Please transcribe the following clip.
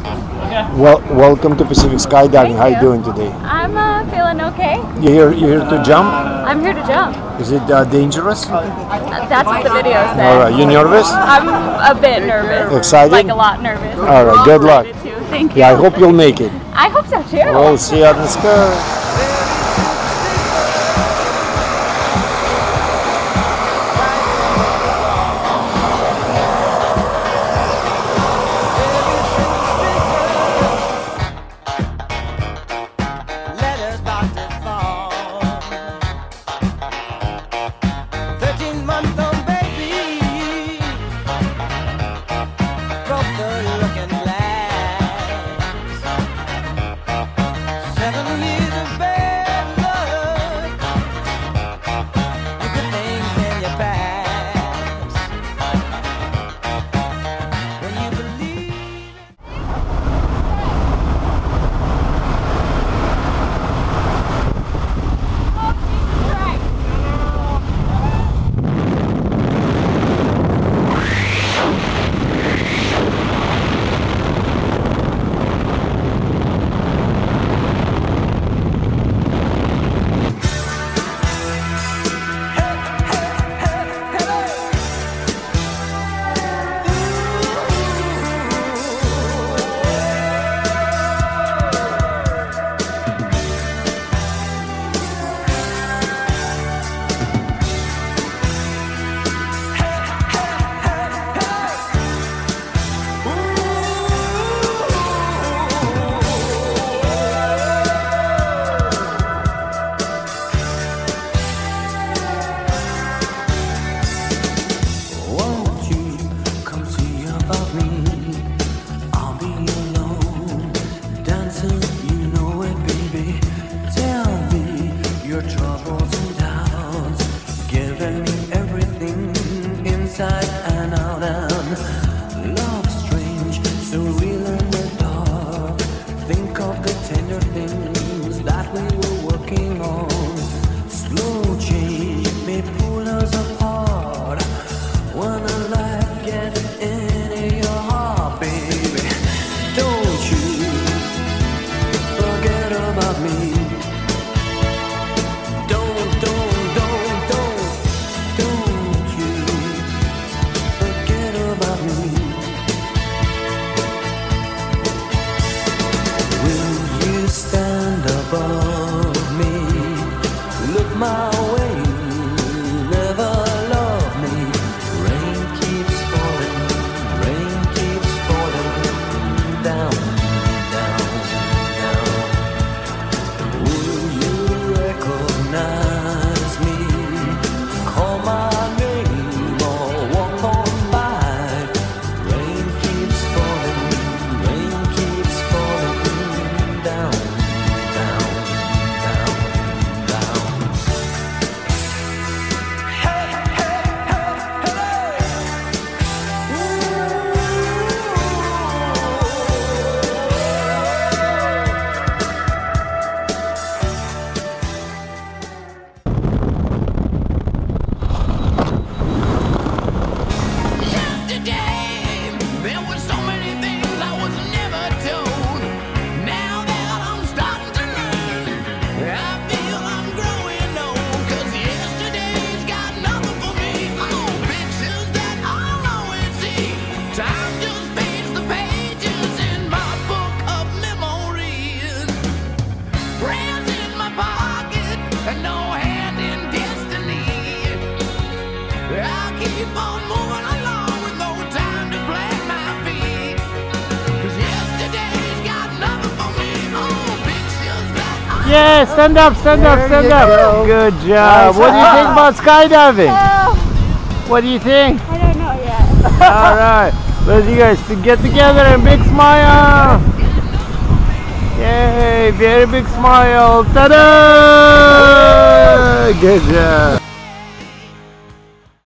Okay. Well, welcome to Pacific Skydiving. Thank How you you. doing today? I'm uh, feeling okay. You here? You here to jump? I'm here to jump. Is it uh, dangerous? Uh, That's what the video said. All right. You nervous? I'm a bit nervous. Excited? Like a lot nervous. All right, good luck. Too. Thank you. Yeah, I hope you'll make it. I hope so too. We'll see you on the sky. Above Yeah, stand up, stand up, stand up. Good job. What do you think about skydiving? Oh. What do you think? I don't know yet. All right, let's you guys to get together and big smile. Yay, very big smile. Ta-da! Good job.